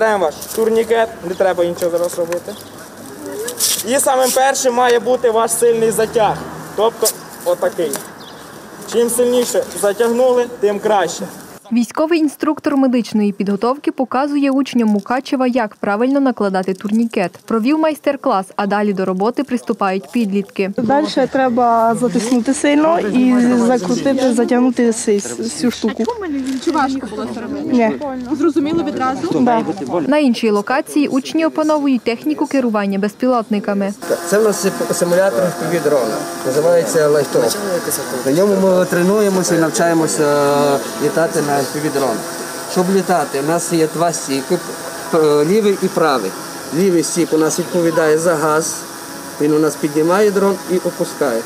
беремо ваш турнікет, не треба нічого зараз робити. І самим першим має бути ваш сильний затяг. Тобто отакий. Чим сильніше затягнули, тим краще. Військовий інструктор медичної підготовки показує учням Мукачева, як правильно накладати турнікет. Провів майстер-клас, а далі до роботи приступають підлітки. Далі треба затиснути сильно і закрутити, затягнути цю штуку. Чи важко було це робити? Ні. Зрозуміло відразу? Да. На іншій локації учні опановують техніку керування безпілотниками. Це в нас симулятор FPV дрона. Називається Lightrock. На ньому ми тренуємося і навчаємося літати на Дронах. Щоб літати, у нас є два стійки, п- лівий і правий. Лівий стік у нас відповідає за газ. Він у нас піднімає дрон і опускає.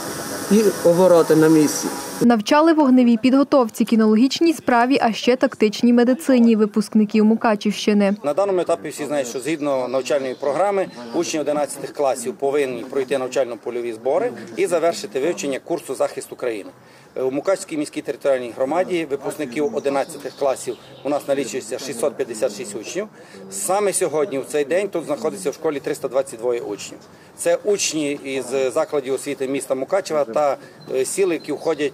І обороти на місці. Навчали вогневій підготовці, кінологічній справі, а ще тактичній медицині випускників Мукачівщини. На даному етапі всі знають, що згідно навчальної програми учні 11 класів повинні пройти навчально-польові збори і завершити вивчення курсу захисту країни. Е, У Мукачській міській територіальній громаді випускників 11 класів у нас налічується 656 учнів. Саме сьогодні, в цей день, тут знаходиться в школі 322 учнів. Це учні із закладів освіти міста Мукачева та е, сіл, які входять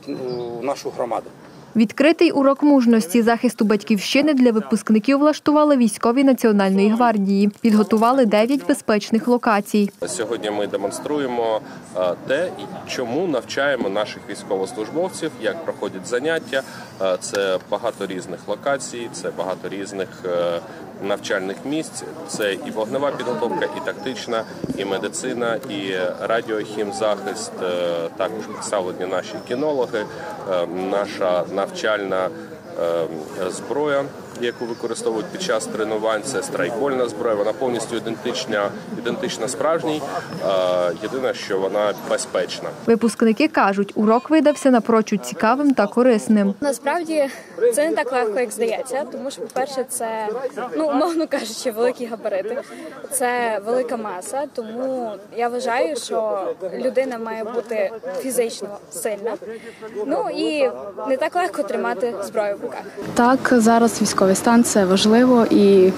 нашу громаду. Відкритий урок мужності захисту батьківщини для випускників влаштували військові Національної гвардії. Підготували 9 безпечних локацій. Сьогодні ми демонструємо е, те, чому навчаємо наших військовослужбовців, як проходять заняття. Е, Це багато різних локацій, це багато різних е, навчальних місць. Це і вогнева підготовка, і тактична, і медицина, і радіохімзахист. Також представлені наші кінологи, е, наша навчальна е, зброя, яку використовують під час тренувань. Це страйкбольна зброя. Вона повністю ідентична, ідентична справжній. Е, Єдине, що вона безпечна. Випускники кажуть, урок видався напрочуд цікавим та корисним. Насправді це не так легко, як здається, тому що, по-перше, це ну умовно кажучи, великі габарити, це велика маса. Тому я вважаю, що людина має бути фізично сильна. Ну і не так легко тримати зброю в руках. Так, зараз військовий стан це важливо і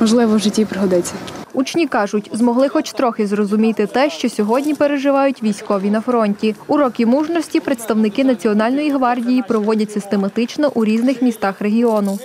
можливо в житті пригодиться. Учні кажуть, змогли хоч трохи зрозуміти те, що сьогодні переживають військові на фронті. Уроки мужності представники Національної гвардії проводять систематично у різних містах регіону.